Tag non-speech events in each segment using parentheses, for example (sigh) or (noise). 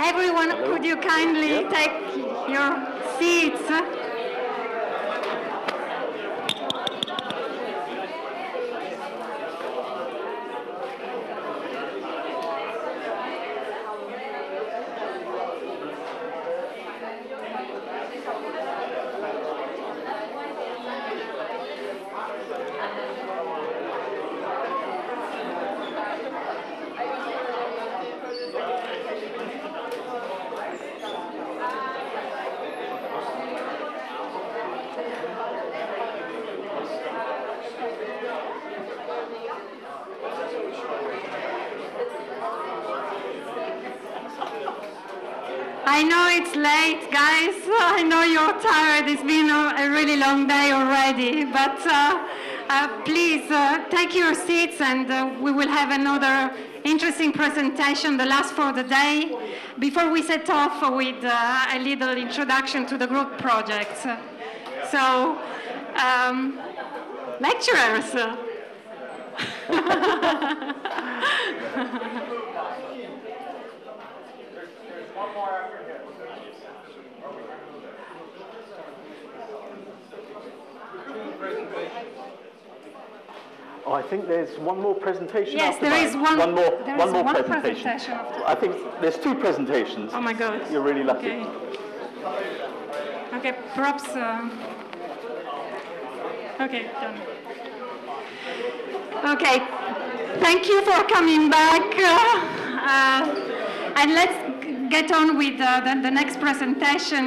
Everyone, could you kindly take your seats? I know it's late, guys. I know you're tired. It's been a, a really long day already. But uh, uh, please uh, take your seats and uh, we will have another interesting presentation, the last for the day, before we set off with uh, a little introduction to the group projects. So, um, lecturers. (laughs) (laughs) Oh, I think there's one more presentation. Yes, there is one- One more. there one is more one presentation. presentation I think there's two presentations. Oh my God. You're really lucky. Okay. Okay, perhaps. Uh, okay, done. Okay, thank you for coming back. Uh, uh, and let's get on with uh, the, the next presentation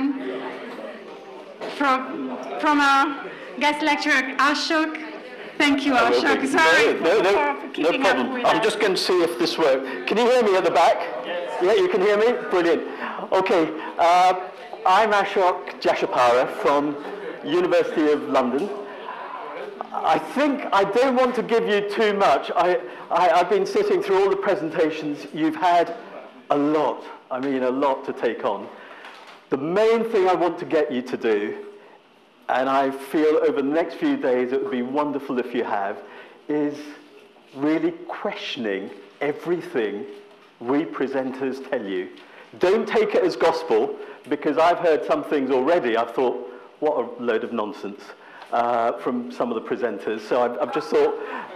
from, from our guest lecturer, Ashok. Thank you, I will Ashok. be. Sorry no, no, for, no, problem. up with I'm us. just going to see if this works. Can you hear me at the back? Yes. Yeah, you can hear me? Brilliant. Okay, uh, I'm Ashok Jashapara from University of London. I think I don't want to give you too much. I, I, I've been sitting through all the presentations. You've had a lot, I mean a lot to take on. The main thing I want to get you to do and I feel over the next few days it would be wonderful if you have, is really questioning everything we presenters tell you. Don't take it as gospel, because I've heard some things already. I've thought, what a load of nonsense uh, from some of the presenters. So I've, I've just thought,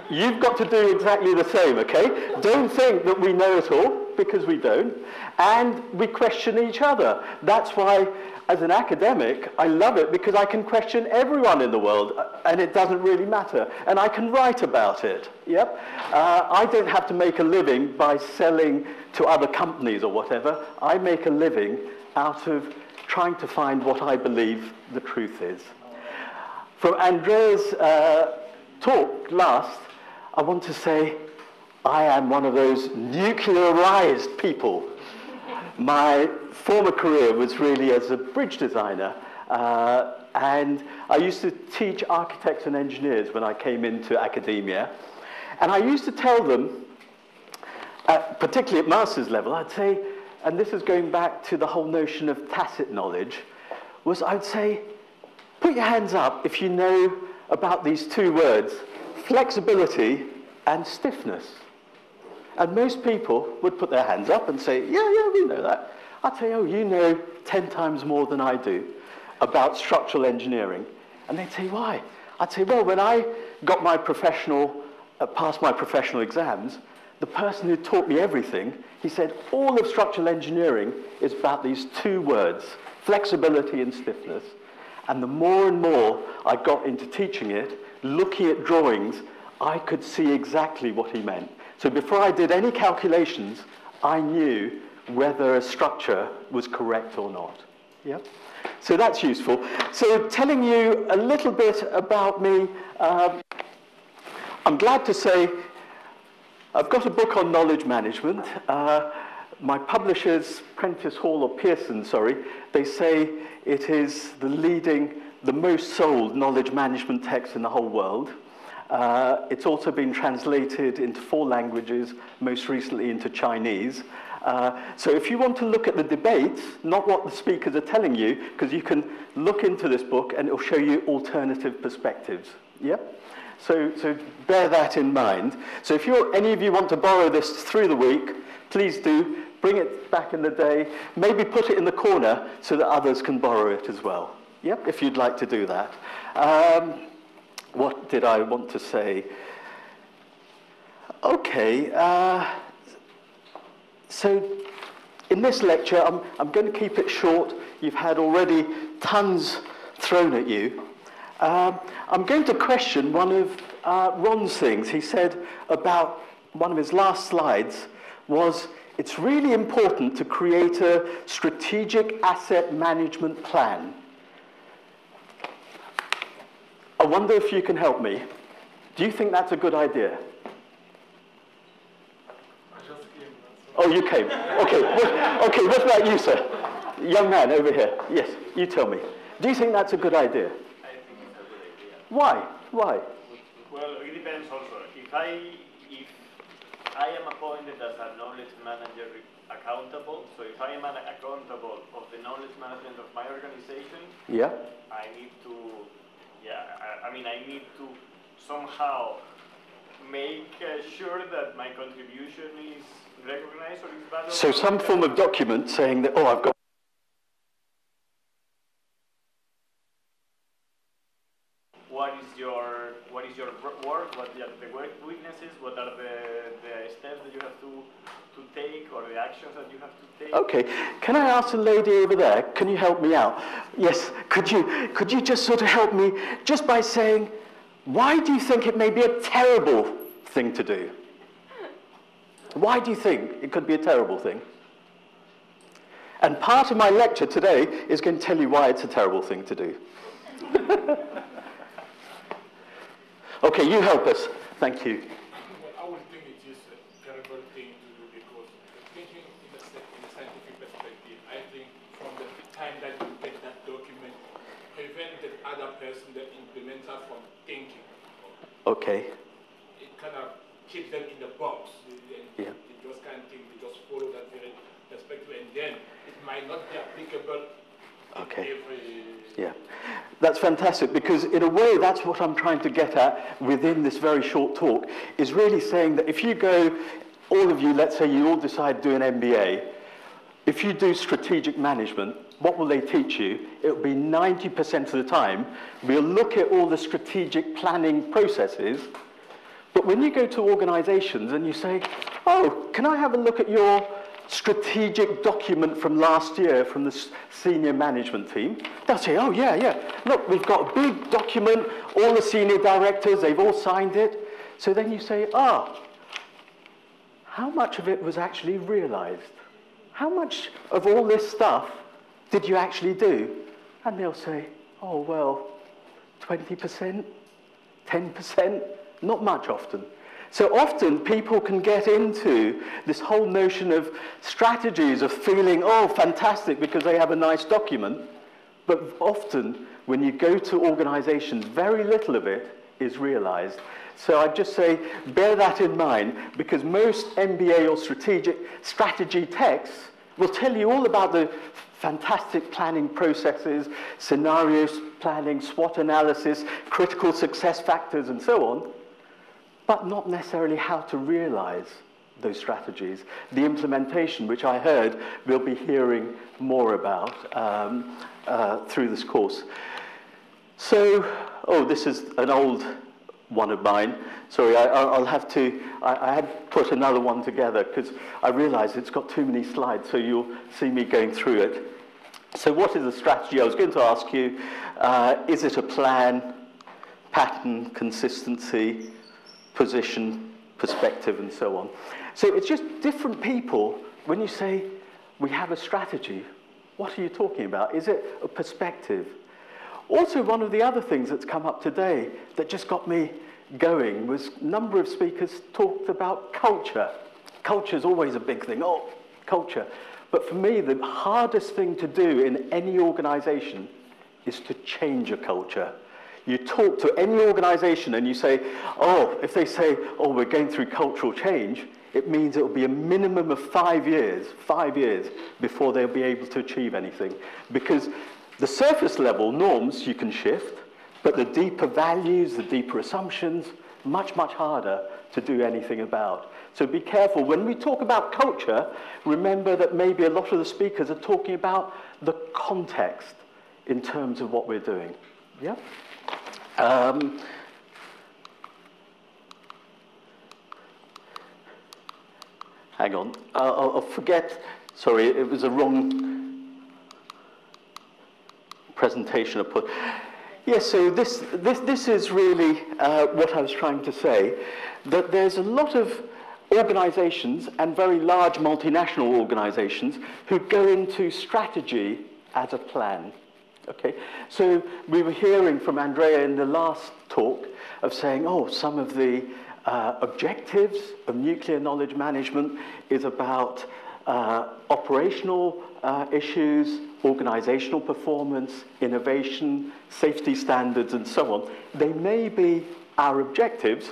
you've got to do exactly the same, okay? Don't think that we know it all, because we don't. And we question each other. That's why as an academic, I love it because I can question everyone in the world uh, and it doesn't really matter. And I can write about it. Yep. Uh, I don't have to make a living by selling to other companies or whatever. I make a living out of trying to find what I believe the truth is. From Andrea's uh, talk last, I want to say I am one of those nuclearized people my former career was really as a bridge designer. Uh, and I used to teach architects and engineers when I came into academia. And I used to tell them, uh, particularly at master's level, I'd say, and this is going back to the whole notion of tacit knowledge, was I'd say, put your hands up if you know about these two words, flexibility and stiffness. And most people would put their hands up and say, yeah, yeah, we know that. I'd say, oh, you know 10 times more than I do about structural engineering. And they'd say, why? I'd say, well, when I got my professional, uh, passed my professional exams, the person who taught me everything, he said, all of structural engineering is about these two words, flexibility and stiffness. And the more and more I got into teaching it, looking at drawings, I could see exactly what he meant. So before I did any calculations, I knew whether a structure was correct or not. Yep. So that's useful. So telling you a little bit about me, um, I'm glad to say I've got a book on knowledge management. Uh, my publishers, Prentice Hall or Pearson, sorry, they say it is the leading, the most sold knowledge management text in the whole world. Uh, it's also been translated into four languages, most recently into Chinese. Uh, so if you want to look at the debates, not what the speakers are telling you, because you can look into this book and it'll show you alternative perspectives. Yep. So, so bear that in mind. So if you're, any of you want to borrow this through the week, please do bring it back in the day, maybe put it in the corner so that others can borrow it as well. Yep, if you'd like to do that. Um, what did I want to say? Okay, uh, so in this lecture, I'm, I'm going to keep it short. You've had already tons thrown at you. Um, I'm going to question one of uh, Ron's things. He said about one of his last slides was it's really important to create a strategic asset management plan. I wonder if you can help me. Do you think that's a good idea? Oh, you came. Okay. What, okay. What about you, sir? Young man over here. Yes. You tell me. Do you think that's a good idea? I think it's a good idea. Why? Why? Well, it depends also. If I if I am appointed as a knowledge manager accountable, so if I am an accountable of the knowledge management of my organization, Yeah. I need to, yeah, I, I mean, I need to somehow make uh, sure that my contribution is recognized or is valuable. So some form of document saying that, oh, I've got. what is your what is your work, what are the work weaknesses, what are the, the steps that you have to, to take or the actions that you have to take. Okay. Can I ask the lady over there? Can you help me out? Yes. Could you? Could you just sort of help me just by saying, why do you think it may be a terrible thing to do? Why do you think it could be a terrible thing? And part of my lecture today is going to tell you why it's a terrible thing to do. (laughs) okay, you help us. Thank you. Well, I would think it is a terrible thing to do because thinking in a, in a scientific perspective, I think from the time that you get that document, prevent the other person, the implementer, from thinking. Okay. It kind of keeps them in the box. And Yeah. They just can't think, they just follow that very perspective, and then it might not be applicable Okay. every. Yeah, that's fantastic because in a way that's what I'm trying to get at within this very short talk is really saying that if you go, all of you, let's say you all decide to do an MBA, if you do strategic management, what will they teach you? It will be 90% of the time, we'll look at all the strategic planning processes, but when you go to organizations and you say, oh, can I have a look at your strategic document from last year from the senior management team? They'll say, oh, yeah, yeah. Look, we've got a big document, all the senior directors, they've all signed it. So then you say, ah, how much of it was actually realized? How much of all this stuff did you actually do? And they'll say, oh, well, 20%, 10%, not much often. So often people can get into this whole notion of strategies of feeling, oh, fantastic, because they have a nice document. But often when you go to organizations, very little of it is realized. So I'd just say bear that in mind because most MBA or strategic strategy texts will tell you all about the fantastic planning processes, scenarios planning, SWOT analysis, critical success factors, and so on, but not necessarily how to realize those strategies. The implementation, which I heard we'll be hearing more about um, uh, through this course. So, oh, this is an old one of mine. Sorry, I, I'll I'll have to, I, I had put another one together because I realized it's got too many slides, so you'll see me going through it. So what is a strategy? I was going to ask you, uh, is it a plan, pattern, consistency, position, perspective, and so on? So it's just different people, when you say, we have a strategy, what are you talking about? Is it a perspective? Also, one of the other things that's come up today that just got me going was a number of speakers talked about culture. Culture is always a big thing. Oh, culture. But for me, the hardest thing to do in any organization is to change a culture. You talk to any organization and you say, oh, if they say, oh, we're going through cultural change, it means it will be a minimum of five years, five years, before they'll be able to achieve anything. Because the surface level norms you can shift, but the deeper values, the deeper assumptions, much, much harder to do anything about. So be careful. When we talk about culture, remember that maybe a lot of the speakers are talking about the context in terms of what we're doing. Yeah? Um, hang on. I'll, I'll forget. Sorry, it was a wrong presentation I put. Yes, so this, this, this is really uh, what I was trying to say, that there's a lot of organizations and very large multinational organizations who go into strategy as a plan. Okay, so we were hearing from Andrea in the last talk of saying, oh, some of the uh, objectives of nuclear knowledge management is about uh, operational uh, issues, organizational performance, innovation, safety standards, and so on. They may be our objectives,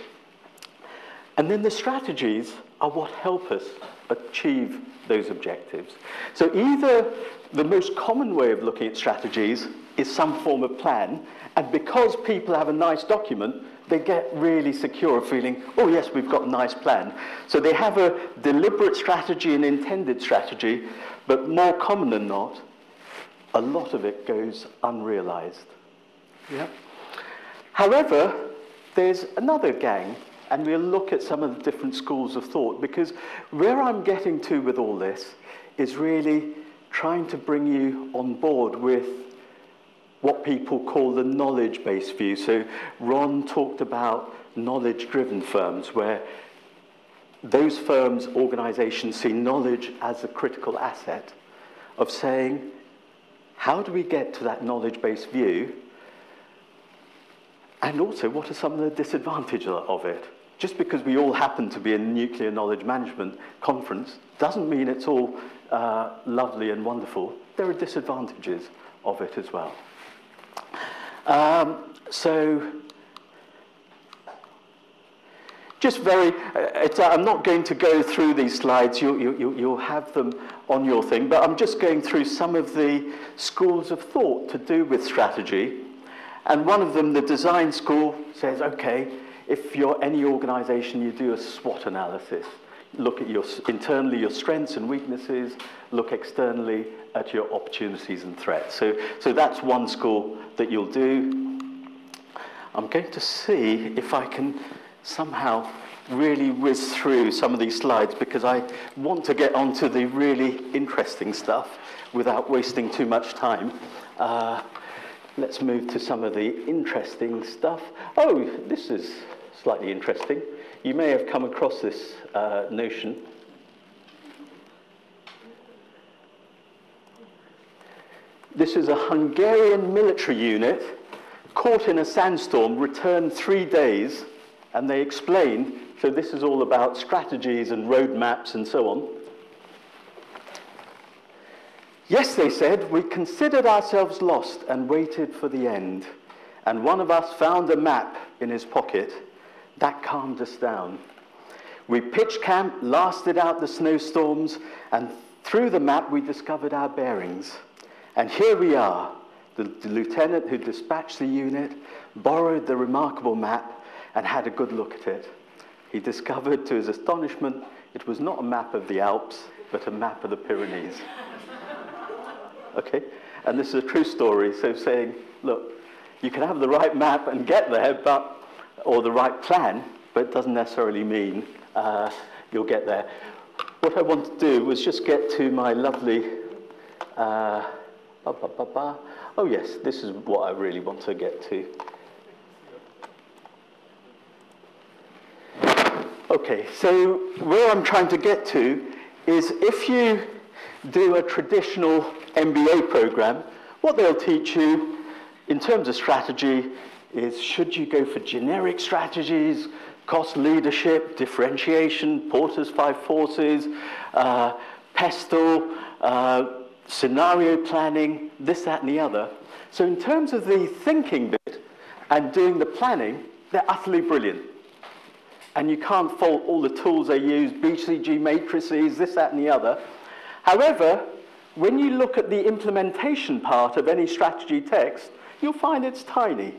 and then the strategies are what help us achieve those objectives. So either the most common way of looking at strategies is some form of plan, and because people have a nice document, they get really secure feeling, oh yes, we've got a nice plan. So they have a deliberate strategy and intended strategy, but more common than not, a lot of it goes unrealized. Yeah? However, there's another gang, and we'll look at some of the different schools of thought, because where I'm getting to with all this is really trying to bring you on board with what people call the knowledge-based view. So Ron talked about knowledge-driven firms, where those firms, organizations see knowledge as a critical asset of saying, how do we get to that knowledge-based view? And also, what are some of the disadvantages of it? Just because we all happen to be in a nuclear knowledge management conference doesn't mean it's all uh, lovely and wonderful. There are disadvantages of it as well. Um, so, just very, uh, I'm not going to go through these slides, you, you, you'll have them on your thing, but I'm just going through some of the schools of thought to do with strategy. And one of them, the design school, says, okay, if you're any organization, you do a SWOT analysis. Look at your, internally your strengths and weaknesses, look externally at your opportunities and threats. So, so that's one school that you'll do. I'm going to see if I can somehow really whiz through some of these slides because I want to get onto the really interesting stuff without wasting too much time. Uh, let's move to some of the interesting stuff. Oh, this is slightly interesting. You may have come across this uh, notion. This is a Hungarian military unit caught in a sandstorm, returned three days, and they explained, so this is all about strategies and roadmaps and so on. Yes, they said, we considered ourselves lost and waited for the end. And one of us found a map in his pocket that calmed us down. We pitched camp, lasted out the snowstorms, and through the map we discovered our bearings. And here we are. The, the lieutenant who dispatched the unit borrowed the remarkable map and had a good look at it. He discovered, to his astonishment, it was not a map of the Alps, but a map of the Pyrenees. (laughs) okay? And this is a true story. So saying, look, you can have the right map and get there, but or the right plan, but it doesn't necessarily mean uh, you'll get there. What I want to do was just get to my lovely. Uh, oh, yes, this is what I really want to get to. Okay, so where I'm trying to get to is if you do a traditional MBA program, what they'll teach you in terms of strategy is should you go for generic strategies, cost leadership, differentiation, Porter's five forces, uh, PESTEL, uh, scenario planning, this, that, and the other. So in terms of the thinking bit and doing the planning, they're utterly brilliant. And you can't fault all the tools they use, BCG matrices, this, that, and the other. However, when you look at the implementation part of any strategy text, you'll find it's tiny.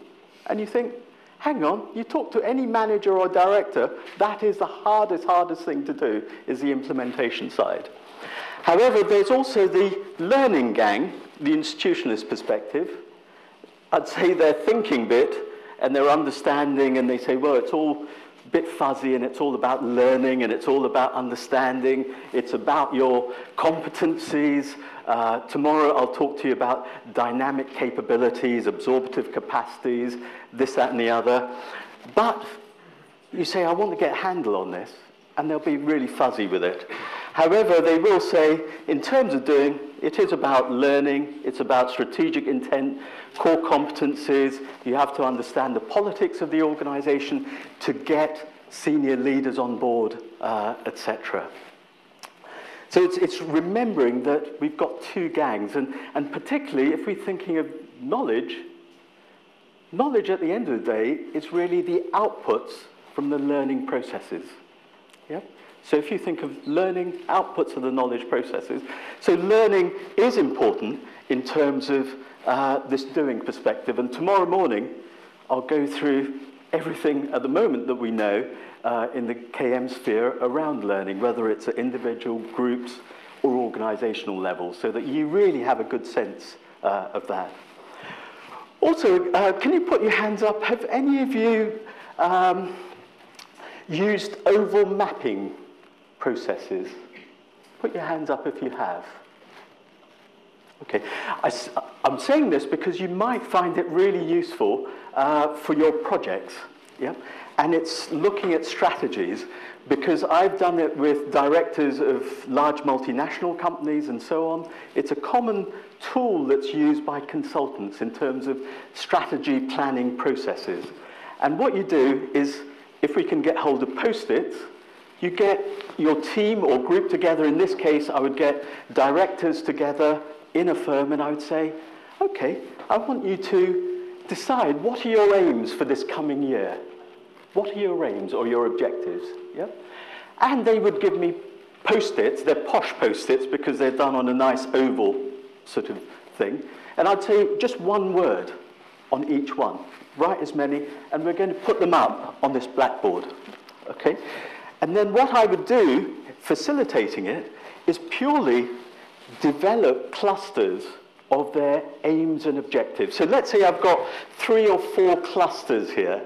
And you think, hang on, you talk to any manager or director, that is the hardest, hardest thing to do, is the implementation side. However, there's also the learning gang, the institutionalist perspective. I'd say their thinking bit and their understanding, and they say, well, it's all a bit fuzzy and it's all about learning and it's all about understanding. It's about your competencies. Uh, tomorrow I'll talk to you about dynamic capabilities, absorptive capacities, this, that, and the other. But you say, I want to get a handle on this, and they'll be really fuzzy with it. However, they will say, in terms of doing, it is about learning, it's about strategic intent, core competencies. You have to understand the politics of the organization to get senior leaders on board, uh, etc. So it's, it's remembering that we've got two gangs, and, and particularly if we're thinking of knowledge, knowledge at the end of the day is really the outputs from the learning processes. Yeah? So if you think of learning, outputs of the knowledge processes, so learning is important in terms of uh, this doing perspective. And tomorrow morning, I'll go through everything at the moment that we know uh, in the KM sphere around learning, whether it's at individual, groups, or organizational levels, so that you really have a good sense uh, of that. Also, uh, can you put your hands up? Have any of you um, used oval mapping processes? Put your hands up if you have. Okay, I, am saying this because you might find it really useful uh, for your projects. Yeah? And it's looking at strategies because I've done it with directors of large multinational companies and so on. It's a common tool that's used by consultants in terms of strategy planning processes. And what you do is, if we can get hold of post-its, you get your team or group together. In this case, I would get directors together in a firm and I would say, okay, I want you to decide what are your aims for this coming year? What are your aims or your objectives? Yeah? And they would give me post-its, they're posh post-its because they're done on a nice oval sort of thing. And I'd say just one word on each one. Write as many, and we're going to put them up on this blackboard. Okay? And then what I would do, facilitating it, is purely develop clusters of their aims and objectives. So let's say I've got three or four clusters here.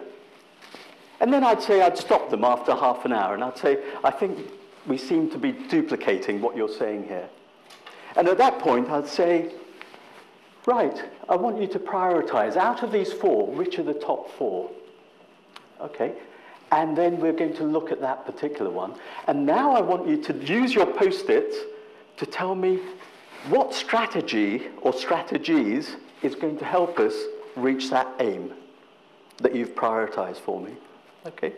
And then I'd say I'd stop them after half an hour and I'd say, I think we seem to be duplicating what you're saying here. And at that point, I'd say, right, I want you to prioritize. Out of these four, which are the top four? Okay. And then we're going to look at that particular one. And now I want you to use your post-its to tell me what strategy or strategies is going to help us reach that aim that you've prioritized for me. Okay?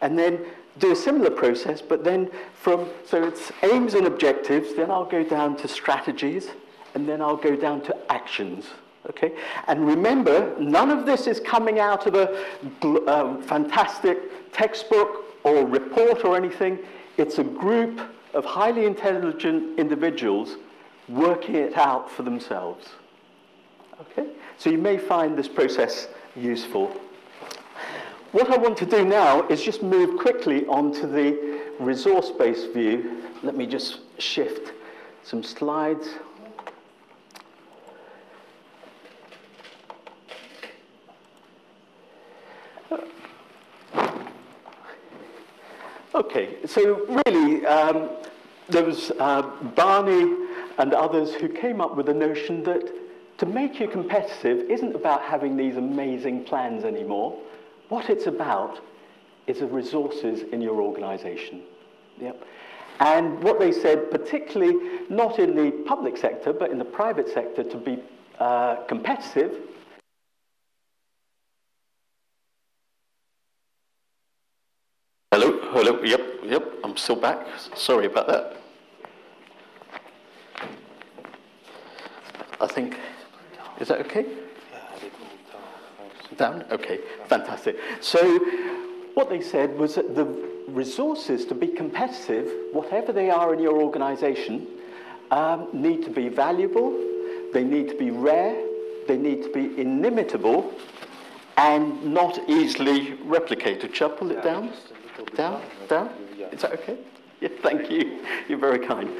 And then do a similar process, but then from, so it's aims and objectives, then I'll go down to strategies, and then I'll go down to actions. Okay? And remember, none of this is coming out of a uh, fantastic textbook or report or anything. It's a group of highly intelligent individuals working it out for themselves. Okay? So you may find this process useful. What I want to do now is just move quickly onto the resource-based view. Let me just shift some slides. Okay, so really, um, there was uh, Barney and others who came up with the notion that to make you competitive isn't about having these amazing plans anymore. What it's about is the resources in your organization. Yep. And what they said, particularly not in the public sector, but in the private sector, to be uh, competitive, Hello, hello, yep, yep, I'm still back. Sorry about that. I think, is that okay? Down? Okay, fantastic. So, what they said was that the resources to be competitive, whatever they are in your organization, um, need to be valuable, they need to be rare, they need to be inimitable, and not easily replicated. Shall I pull it down? Down? Down? Is that okay? Yeah, thank you. You're very kind.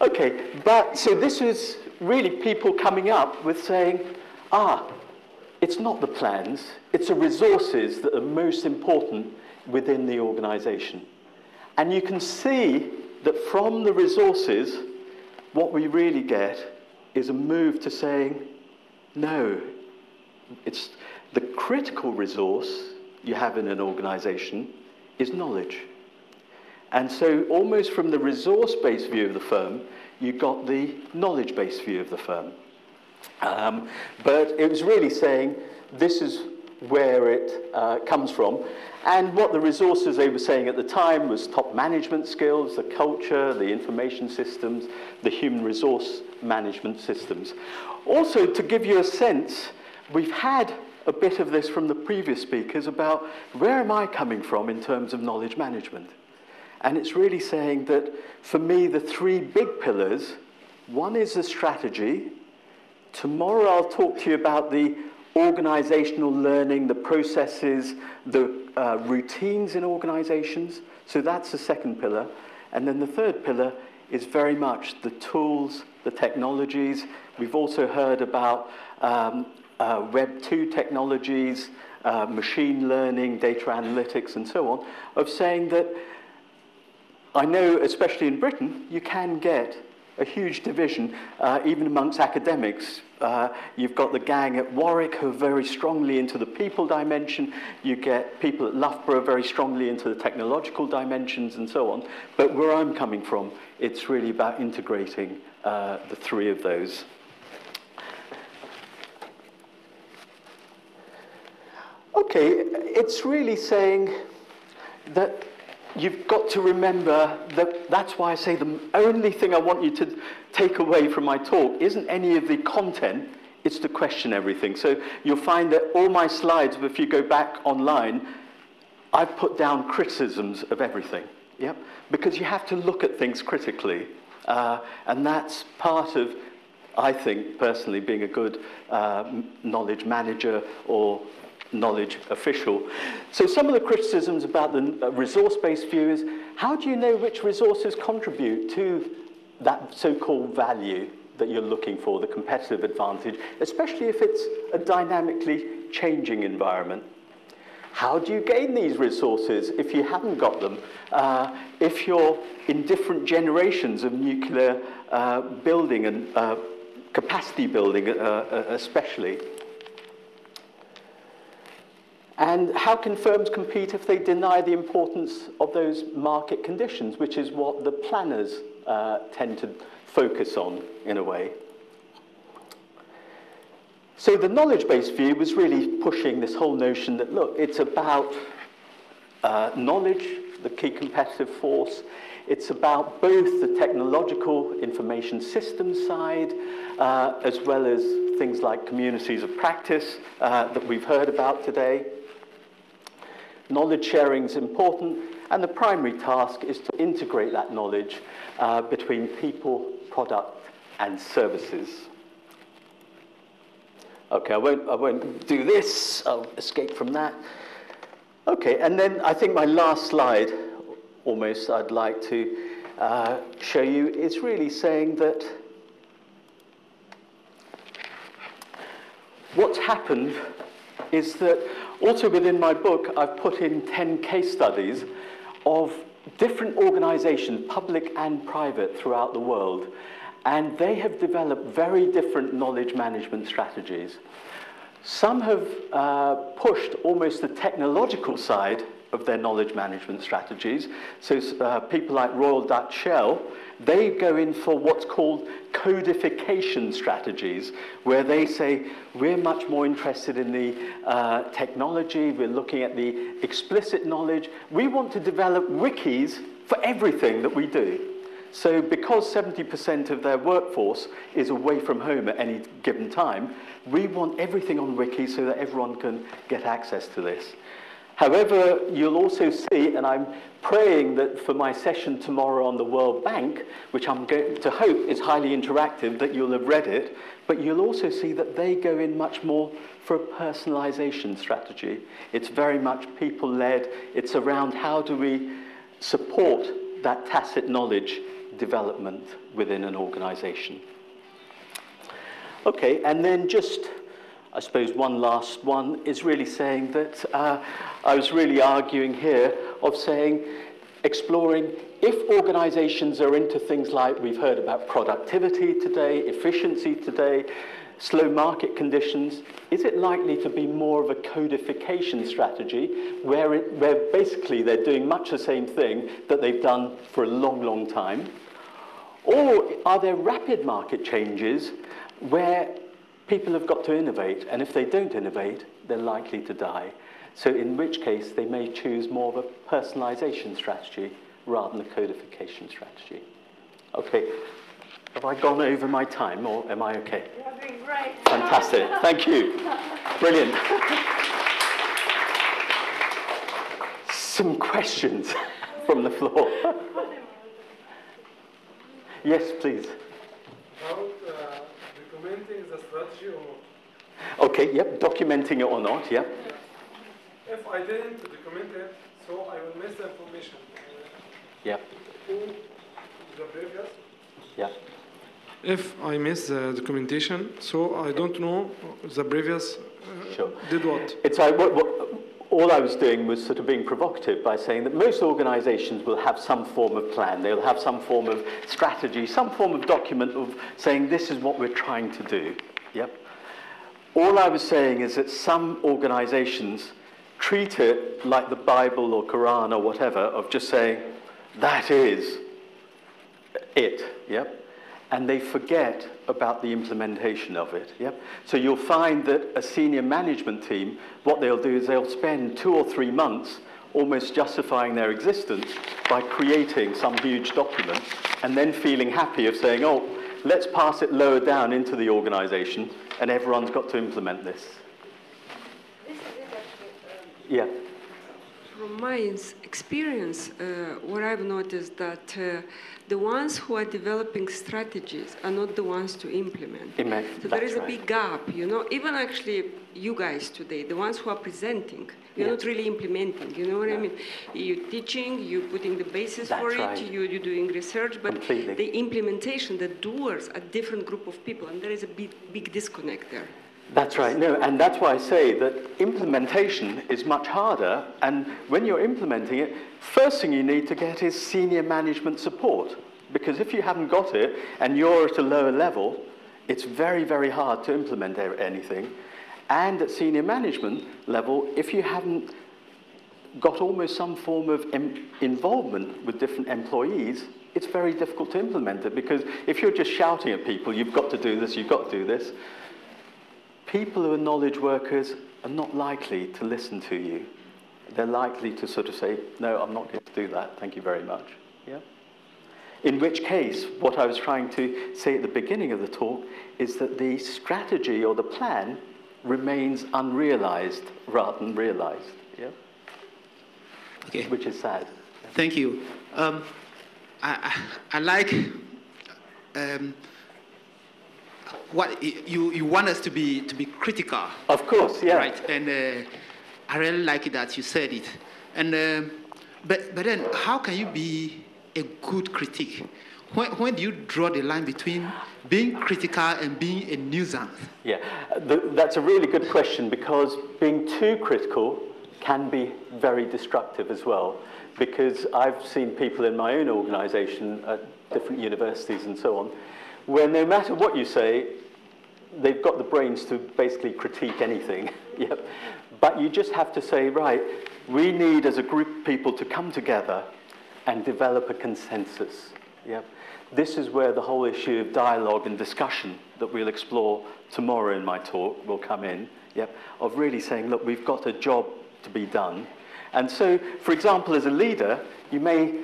Okay, but so this is really people coming up with saying, ah, it's not the plans, it's the resources that are most important within the organization. And you can see that from the resources, what we really get is a move to saying, no, it's the critical resource you have in an organization is knowledge. And so, almost from the resource based view of the firm, you got the knowledge based view of the firm. Um, but it was really saying this is where it uh, comes from. And what the resources they were saying at the time was top management skills, the culture, the information systems, the human resource management systems. Also, to give you a sense, we've had a bit of this from the previous speakers about where am I coming from in terms of knowledge management. And it's really saying that for me, the three big pillars one is the strategy. Tomorrow, I'll talk to you about the organizational learning, the processes, the uh, routines in organizations. So that's the second pillar. And then the third pillar is very much the tools, the technologies. We've also heard about um, uh, Web 2 technologies, uh, machine learning, data analytics, and so on, of saying that I know, especially in Britain, you can get a huge division, uh, even amongst academics. Uh, you've got the gang at Warwick who are very strongly into the people dimension. You get people at Loughborough very strongly into the technological dimensions and so on. But where I'm coming from, it's really about integrating uh, the three of those. Okay, it's really saying that you've got to remember that that's why I say the only thing I want you to take away from my talk isn't any of the content, it's to question everything. So you'll find that all my slides, if you go back online, I've put down criticisms of everything. Yep. Because you have to look at things critically. Uh, and that's part of, I think, personally, being a good uh, knowledge manager or knowledge official. So some of the criticisms about the uh, resource-based view is, how do you know which resources contribute to that so-called value that you're looking for, the competitive advantage, especially if it's a dynamically changing environment? How do you gain these resources if you haven't got them? Uh, if you're in different generations of nuclear uh, building and uh, capacity building, uh, uh, especially? And how can firms compete if they deny the importance of those market conditions, which is what the planners uh, tend to focus on in a way? So the knowledge-based view was really pushing this whole notion that, look, it's about uh, knowledge, the key competitive force. It's about both the technological information system side, uh, as well as things like communities of practice uh, that we've heard about today. Knowledge sharing is important, and the primary task is to integrate that knowledge uh, between people, product, and services. Okay, I won't, I won't do this. I'll escape from that. Okay, and then I think my last slide, almost, I'd like to uh, show you, is really saying that what's happened is that also within my book, I've put in 10 case studies of different organizations, public and private, throughout the world. And they have developed very different knowledge management strategies. Some have uh, pushed almost the technological side of their knowledge management strategies. So uh, people like Royal Dutch Shell, they go in for what's called codification strategies, where they say, we're much more interested in the uh, technology, we're looking at the explicit knowledge. We want to develop wikis for everything that we do. So because 70% of their workforce is away from home at any given time, we want everything on wiki so that everyone can get access to this. However, you'll also see, and I'm praying that for my session tomorrow on the World Bank, which I'm going to hope is highly interactive, that you'll have read it, but you'll also see that they go in much more for a personalization strategy. It's very much people led, it's around how do we support that tacit knowledge development within an organization. Okay, and then just I suppose one last one is really saying that uh, I was really arguing here of saying, exploring if organizations are into things like we've heard about productivity today, efficiency today, slow market conditions, is it likely to be more of a codification strategy where, it, where basically they're doing much the same thing that they've done for a long, long time? Or are there rapid market changes where people have got to innovate, and if they don't innovate, they're likely to die. So in which case, they may choose more of a personalization strategy rather than a codification strategy. Okay, have I gone over my time, or am I okay? You're doing great. Fantastic, thank you. Brilliant. Some questions (laughs) from the floor. (laughs) yes, please. About uh, documenting the strategy or not. Okay, yep, documenting it or not, yeah. If I didn't document it, so I will miss the information. Yeah. Who the previous? yep. If I miss the documentation, so I don't know the previous uh, Sure. did what. It's like what, what, all I was doing was sort of being provocative by saying that most organizations will have some form of plan. They'll have some form of strategy, some form of document of saying this is what we're trying to do. Yep. All I was saying is that some organizations treat it like the Bible or Quran or whatever, of just saying, that is it. Yep. And they forget about the implementation of it. Yep. So you'll find that a senior management team, what they'll do is they'll spend two or three months almost justifying their existence by creating some huge document and then feeling happy of saying, oh, let's pass it lower down into the organization and everyone's got to implement this. This is actually. Um, Yeah. My experience, uh, what I've noticed that uh, the ones who are developing strategies are not the ones to implement. Ima- So there is a right. big gap, you know. Even actually, you guys today, the ones who are presenting, you're Yeah. not really implementing. You know what I mean? You're teaching, you're putting the basis for That's it, right. you, you're doing research, but Completely. the implementation, the doers, are different group of people, and there is a big, big disconnect there. That's right. No, and that's why I say that implementation is much harder. And when you're implementing it, first thing you need to get is senior management support. Because if you haven't got it and you're at a lower level, it's very, very hard to implement anything. And at senior management level, if you haven't got almost some form of em- involvement with different employees, it's very difficult to implement it because if you're just shouting at people, you've got to do this, you've got to do this, people who are knowledge workers are not likely to listen to you. They're likely to sort of say, no, I'm not going to do that, thank you very much. Yeah? In which case, what I was trying to say at the beginning of the talk is that the strategy or the plan remains unrealized rather than realized, yeah? Okay, which is sad. thank you. Um, I, I, I like um, what you, you want us to be, to be critical, Of course, yeah. right? And uh, I really like that you said it. And, um, but, but then, how can you be a good critic? When, when do you draw the line between being critical and being a nuisance? Yeah, uh, th- that's a really good question because being too critical can be very destructive as well. Because I've seen people in my own organization at different universities and so on, where no matter what you say, they've got the brains to basically critique anything. (laughs) yep. But you just have to say, right, we need as a group of people to come together and develop a consensus. Yep. This is where the whole issue of dialogue and discussion that we'll explore tomorrow in my talk will come in. Yep. Of really saying, look, we've got a job to be done. And so, for example, as a leader, you may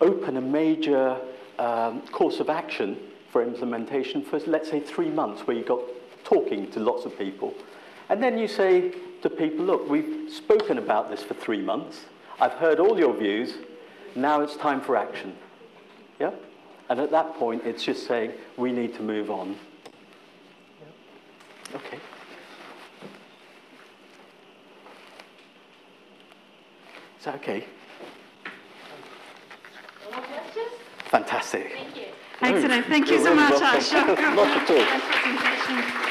open a major um, course of action for implementation for, let's say, three months where you got talking to lots of people. And then you say to people, look, we've spoken about this for three months. I've heard all your views. Now it's time for action. Yeah? And at that point, it's just saying, we need to move on. Yeah. Okay. Is that okay? Fantastic. Thank you. Excellent. Thank you so much. Ashok. Not at all.